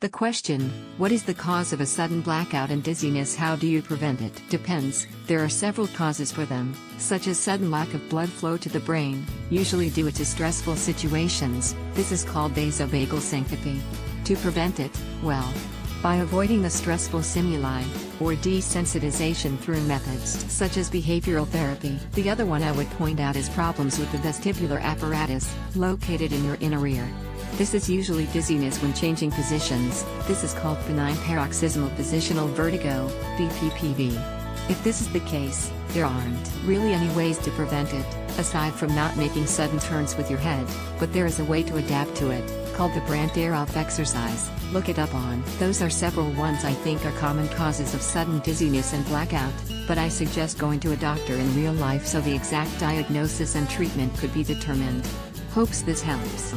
The question, what is the cause of a sudden blackout and dizziness how do you prevent it? Depends, there are several causes for them, such as sudden lack of blood flow to the brain, usually due to stressful situations, this is called vasovagal syncope. To prevent it, well, by avoiding the stressful stimuli, or desensitization through methods such as behavioral therapy. The other one I would point out is problems with the vestibular apparatus, located in your inner ear. This is usually dizziness when changing positions, this is called benign paroxysmal positional vertigo, BPPV. If this is the case, there aren't really any ways to prevent it, aside from not making sudden turns with your head, but there is a way to adapt to it, called the Brandt-Daroff exercise, look it up on. Those are several ones I think are common causes of sudden dizziness and blackout, but I suggest going to a doctor in real life so the exact diagnosis and treatment could be determined. Hopes this helps.